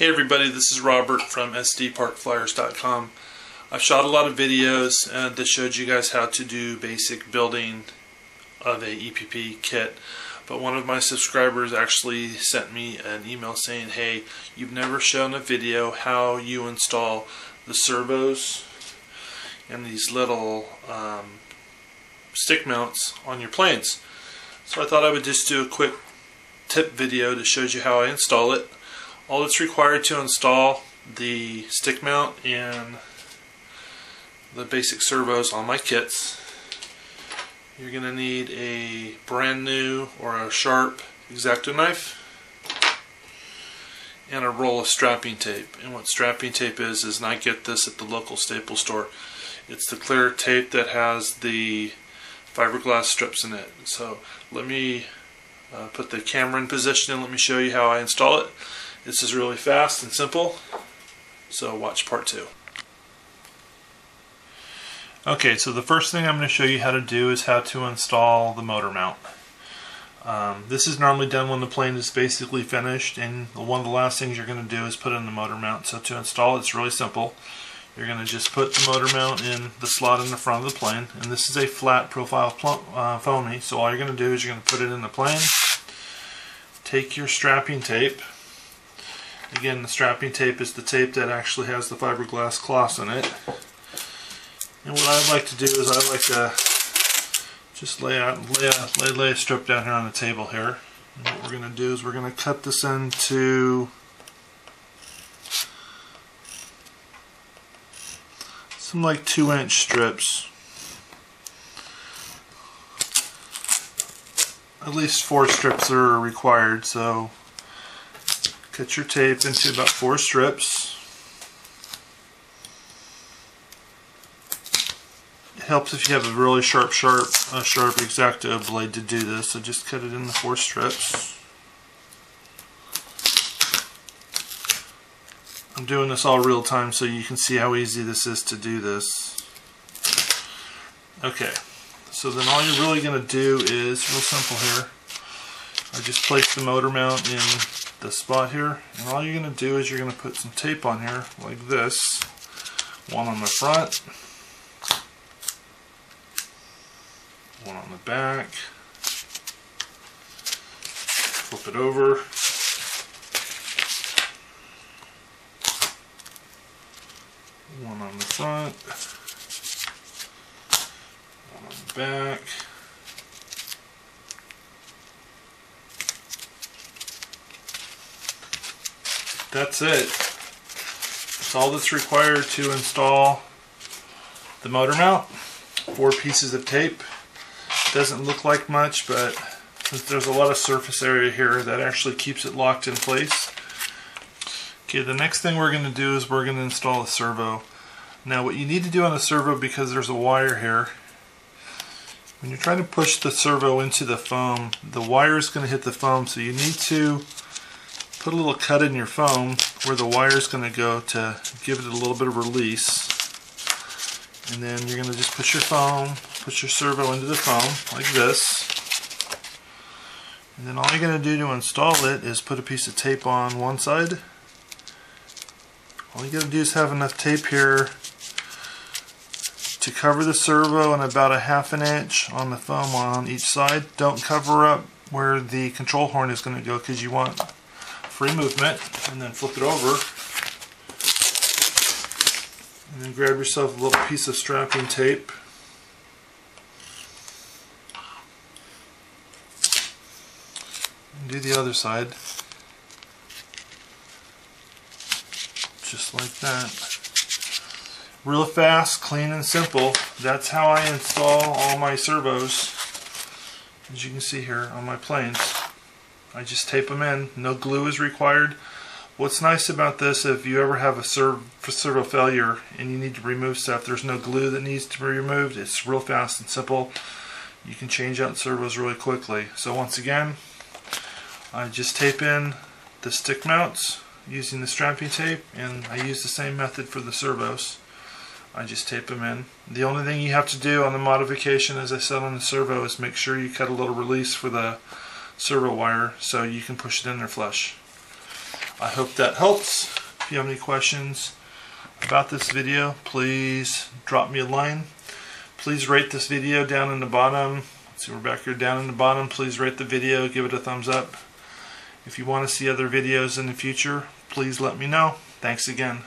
Hey everybody, this is Robert from SDParkFlyers.com. I've shot a lot of videos uh, that showed you guys how to do basic building of a EPP kit, but one of my subscribers actually sent me an email saying, hey, you've never shown a video how you install the servos and these little um, stick mounts on your planes. So I thought I would just do a quick tip video that shows you how I install it all that's required to install the stick mount and the basic servos on my kits. You're going to need a brand new or a sharp X-Acto knife and a roll of strapping tape. And what strapping tape is is I get this at the local staple store. It's the clear tape that has the fiberglass strips in it. So let me uh, put the camera in position and let me show you how I install it this is really fast and simple, so watch part two. Okay, so the first thing I'm going to show you how to do is how to install the motor mount. Um, this is normally done when the plane is basically finished and one of the last things you're going to do is put in the motor mount. So to install it's really simple. You're going to just put the motor mount in the slot in the front of the plane and this is a flat profile uh, foamy so all you're going to do is you're going to put it in the plane, take your strapping tape Again, the strapping tape is the tape that actually has the fiberglass cloths in it. And what I'd like to do is I'd like to just lay out lay a, lay, lay a strip down here on the table here. And what we're going to do is we're going to cut this into some like two inch strips. At least four strips are required, so Cut your tape into about four strips. It helps if you have a really sharp, sharp, uh, sharp X-Acto blade to do this. So just cut it into four strips. I'm doing this all real time so you can see how easy this is to do this. Okay, so then all you're really going to do is, real simple here, I just place the motor mount in this spot here and all you're going to do is you're going to put some tape on here like this one on the front one on the back flip it over one on the front one on the back that's it. It's all that's required to install the motor mount. Four pieces of tape. Doesn't look like much, but since there's a lot of surface area here, that actually keeps it locked in place. Okay, the next thing we're going to do is we're going to install a servo. Now what you need to do on the servo, because there's a wire here, when you're trying to push the servo into the foam, the wire is going to hit the foam, so you need to put a little cut in your foam where the wire is going to go to give it a little bit of release. And then you're going to just put your foam, put your servo into the foam like this. And then all you're going to do to install it is put a piece of tape on one side. All you got to do is have enough tape here to cover the servo and about a half an inch on the foam on each side. Don't cover up where the control horn is going to go because you want free movement and then flip it over. And then grab yourself a little piece of strapping tape. And do the other side. Just like that. Real fast clean and simple. That's how I install all my servos as you can see here on my planes I just tape them in. No glue is required. What's nice about this, if you ever have a servo failure and you need to remove stuff, there's no glue that needs to be removed. It's real fast and simple. You can change out servos really quickly. So once again, I just tape in the stick mounts using the strapping tape and I use the same method for the servos. I just tape them in. The only thing you have to do on the modification, as I said on the servo, is make sure you cut a little release for the servo wire so you can push it in there flush. I hope that helps. If you have any questions about this video, please drop me a line. Please rate this video down in the bottom. Let's see, we're back here down in the bottom. Please rate the video, give it a thumbs up. If you want to see other videos in the future, please let me know. Thanks again.